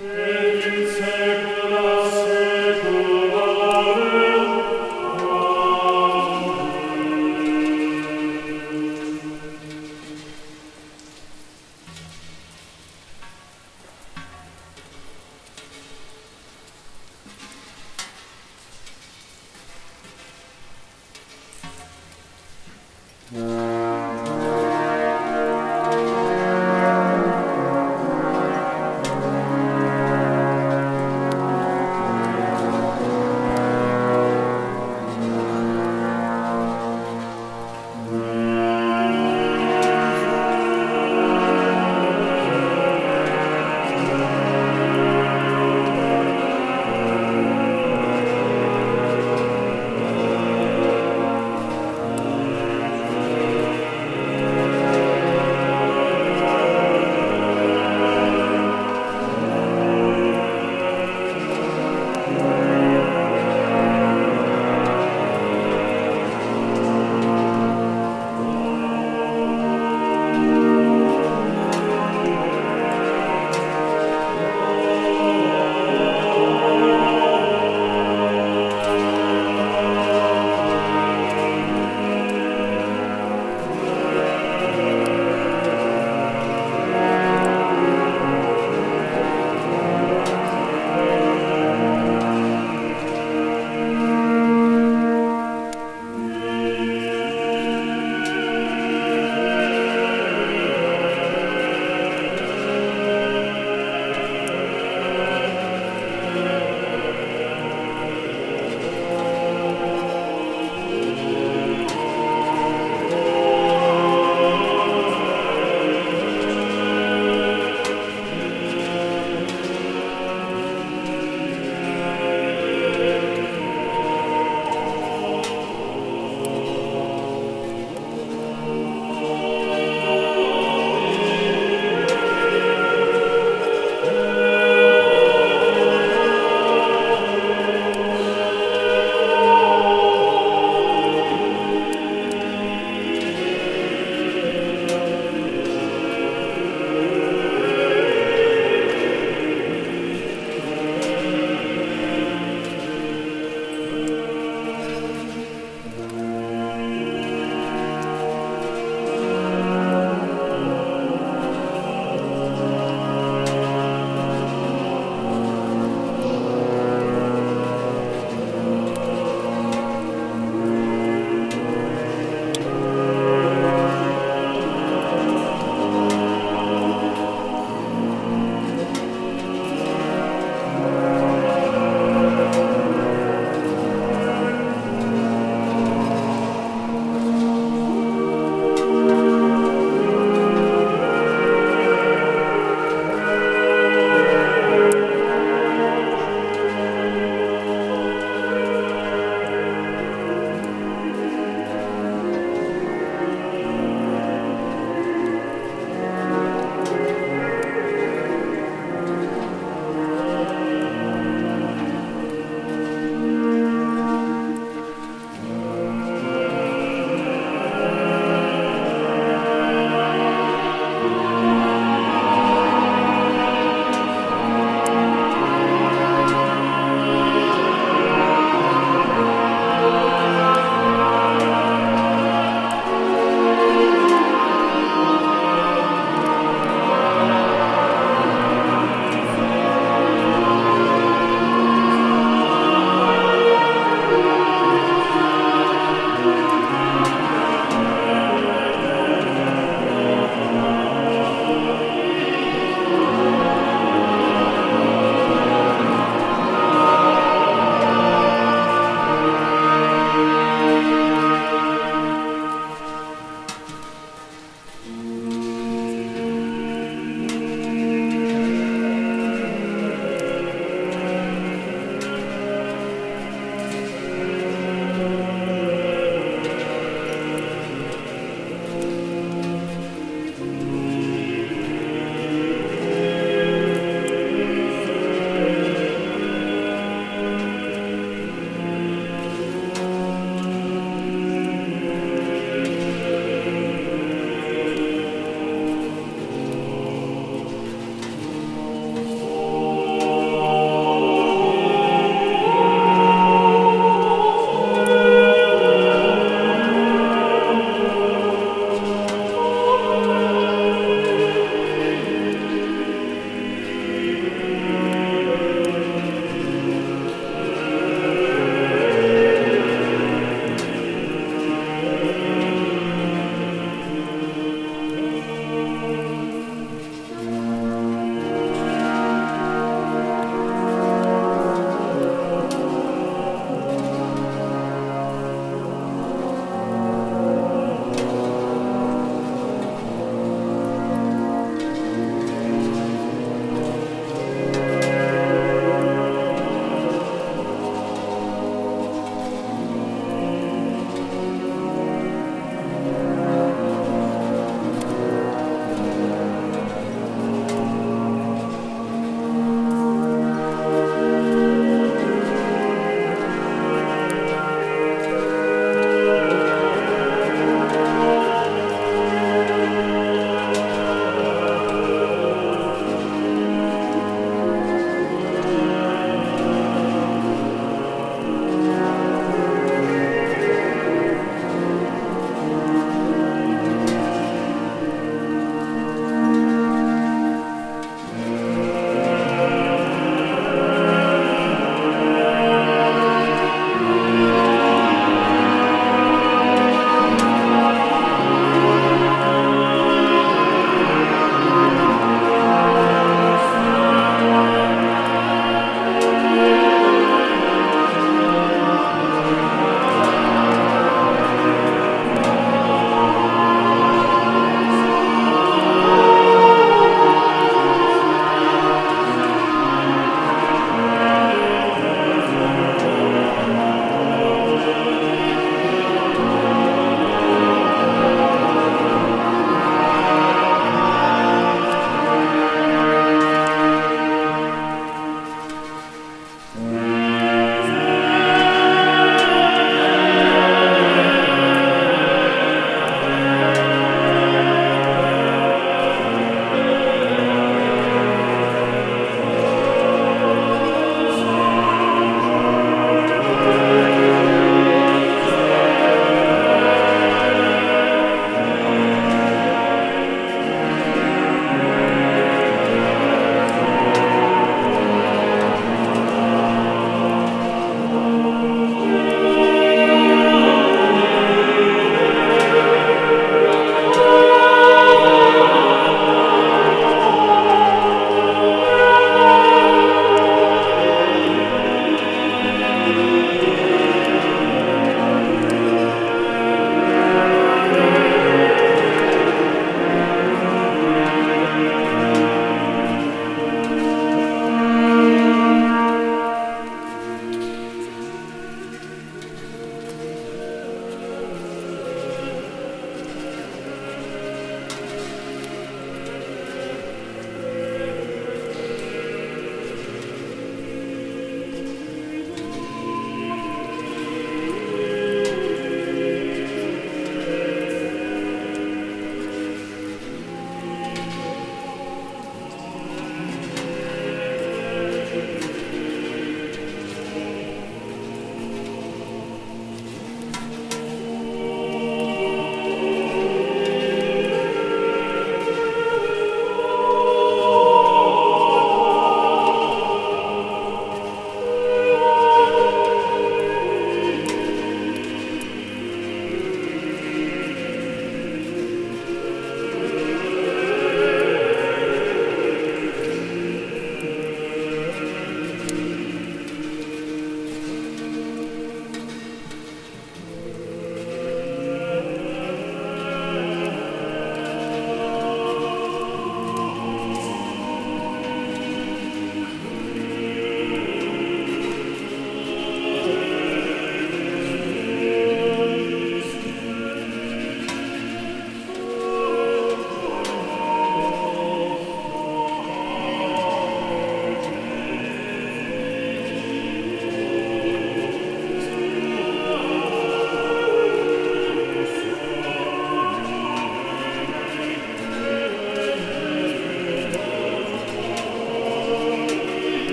Yeah.